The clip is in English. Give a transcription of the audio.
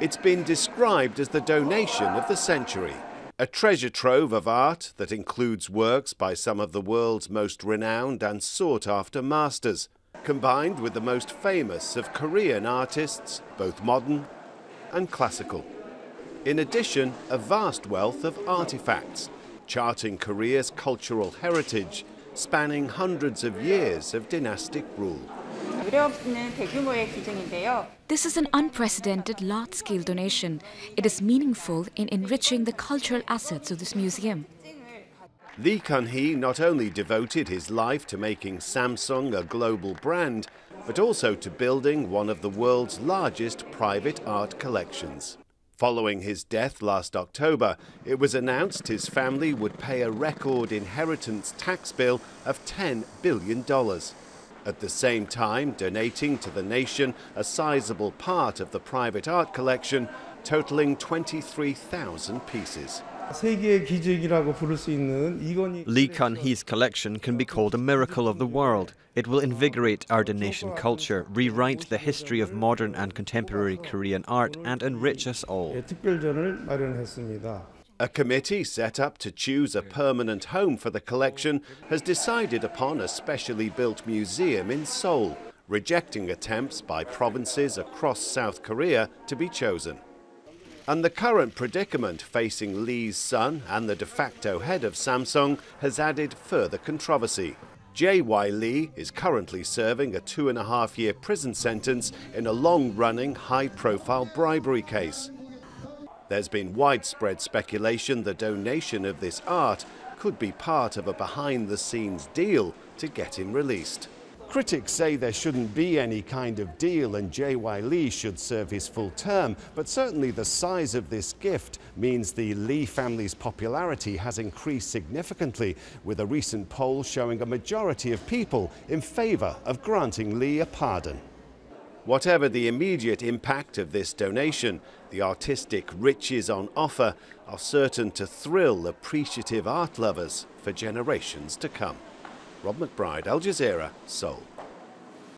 It's been described as the donation of the century. A treasure trove of art that includes works by some of the world's most renowned and sought after masters, combined with the most famous of Korean artists, both modern and classical. In addition, a vast wealth of artifacts, charting Korea's cultural heritage, spanning hundreds of years of dynastic rule. This is an unprecedented large scale donation. It is meaningful in enriching the cultural assets of this museum. Lee Kun-hee not only devoted his life to making Samsung a global brand, but also to building one of the world's largest private art collections. Following his death last October, it was announced his family would pay a record inheritance tax bill of $10 billion. At the same time, donating to the nation a sizable part of the private art collection, totaling 23,000 pieces. Lee Kun-hee's collection can be called a miracle of the world. It will invigorate our donation culture, rewrite the history of modern and contemporary Korean art, and enrich us all. A committee set up to choose a permanent home for the collection has decided upon a specially built museum in Seoul, rejecting attempts by provinces across South Korea to be chosen. And the current predicament facing Lee's son and the de facto head of Samsung has added further controversy. J.Y. Lee is currently serving a two and a half year prison sentence in a long running, high profile bribery case. There's been widespread speculation the donation of this art could be part of a behind the scenes deal to get him released. Critics say there shouldn't be any kind of deal and J.Y. Lee should serve his full term, but certainly the size of this gift means the Lee family's popularity has increased significantly, with a recent poll showing a majority of people in favour of granting Lee a pardon. Whatever the immediate impact of this donation, the artistic riches on offer are certain to thrill appreciative art lovers for generations to come. Rob McBride, Al Jazeera, Seoul.